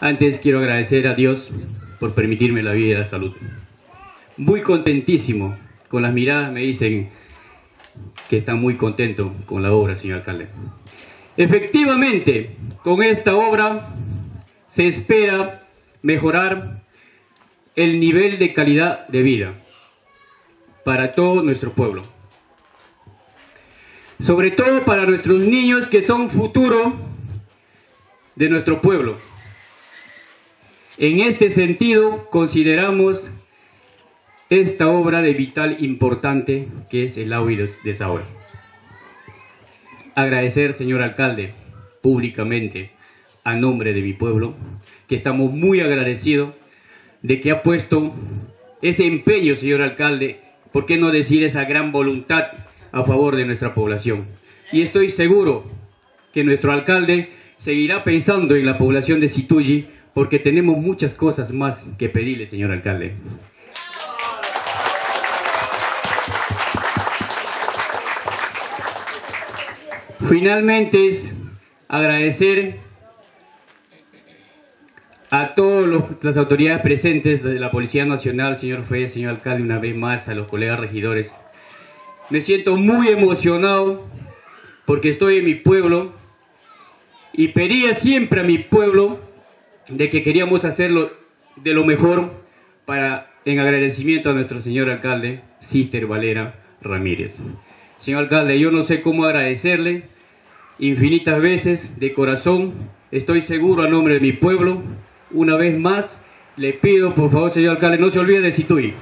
Antes quiero agradecer a Dios por permitirme la vida y la salud. Muy contentísimo, con las miradas me dicen que está muy contento con la obra, señor alcalde. Efectivamente, con esta obra se espera mejorar el nivel de calidad de vida para todo nuestro pueblo. Sobre todo para nuestros niños que son futuro de nuestro pueblo. En este sentido, consideramos esta obra de vital importante que es el agua y desagüe. Agradecer, señor alcalde, públicamente, a nombre de mi pueblo, que estamos muy agradecidos de que ha puesto ese empeño, señor alcalde, ¿por qué no decir esa gran voluntad a favor de nuestra población? Y estoy seguro que nuestro alcalde seguirá pensando en la población de Situyi porque tenemos muchas cosas más que pedirle, señor alcalde. Finalmente es agradecer a todas las autoridades presentes de la Policía Nacional, señor juez, señor alcalde, una vez más, a los colegas regidores. Me siento muy emocionado porque estoy en mi pueblo y pedía siempre a mi pueblo de que queríamos hacerlo de lo mejor para en agradecimiento a nuestro señor alcalde, Sister Valera Ramírez. Señor alcalde, yo no sé cómo agradecerle infinitas veces de corazón, estoy seguro a nombre de mi pueblo, una vez más le pido por favor señor alcalde no se olvide de Situy.